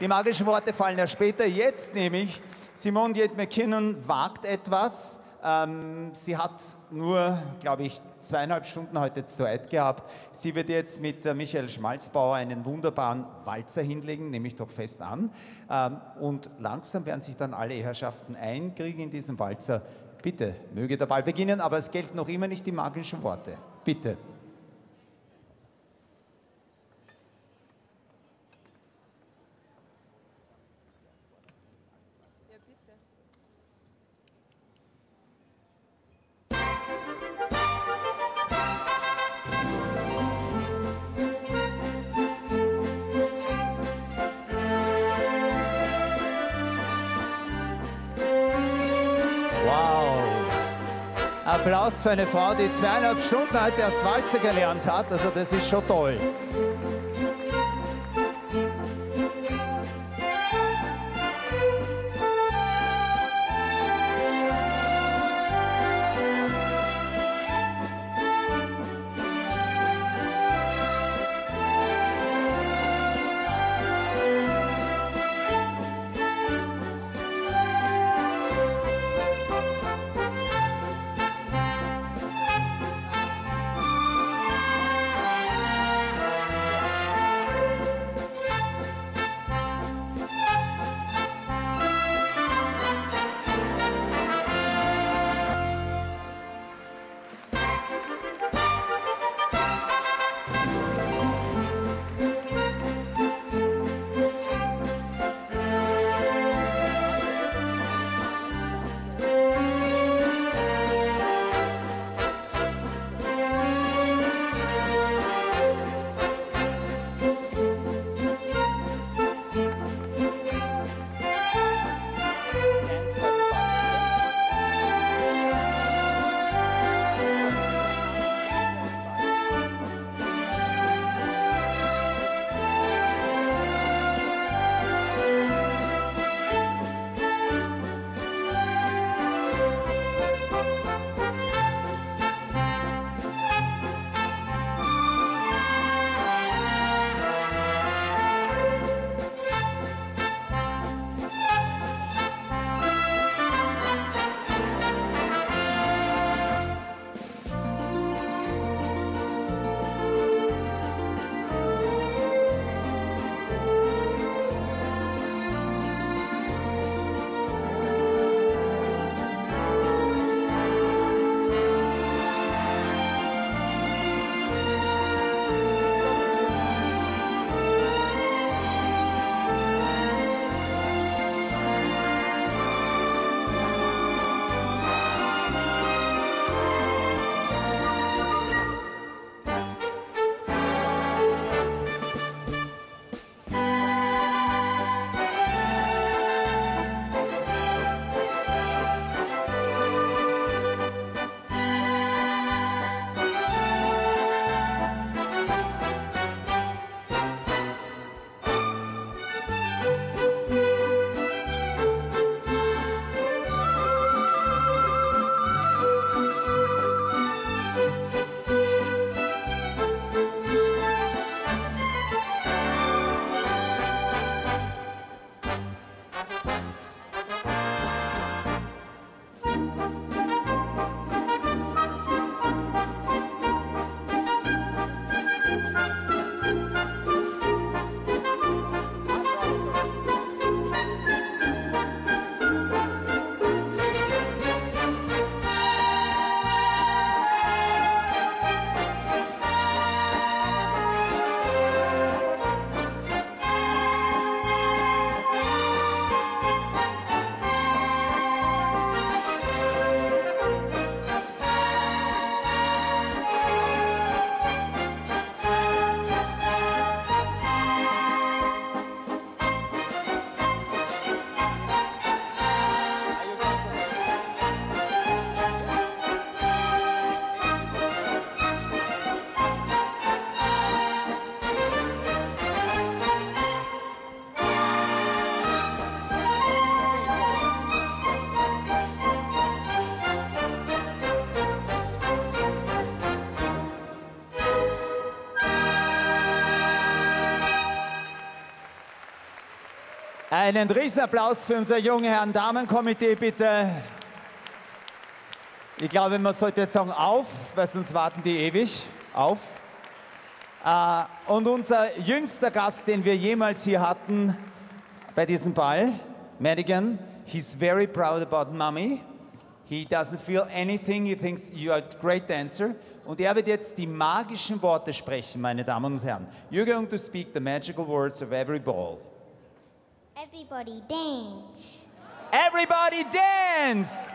Die magischen Worte fallen ja später. Jetzt nämlich, Simone Jett McKinnon wagt etwas. Ähm, sie hat nur, glaube ich, zweieinhalb Stunden heute Zeit gehabt. Sie wird jetzt mit äh, Michael Schmalzbauer einen wunderbaren Walzer hinlegen, nehme ich doch fest an. Ähm, und langsam werden sich dann alle Herrschaften einkriegen in diesen Walzer. Bitte, möge der Ball beginnen, aber es gelten noch immer nicht die magischen Worte. Bitte. Applaus für eine Frau, die zweieinhalb Stunden heute erst Walzer gelernt hat. Also das ist schon toll. Einen Riesenapplaus für unser junge Herren Damenkomitee, bitte. Ich glaube, man sollte jetzt sagen auf, weil sonst warten die ewig. Auf. Äh, und unser jüngster Gast, den wir jemals hier hatten bei diesem Ball, Madigan, he's very proud about Mommy. He doesn't feel anything, he thinks you are a great dancer. Und er wird jetzt die magischen Worte sprechen, meine Damen und Herren. You're going to speak the magical words of every ball. Everybody dance. Everybody dance!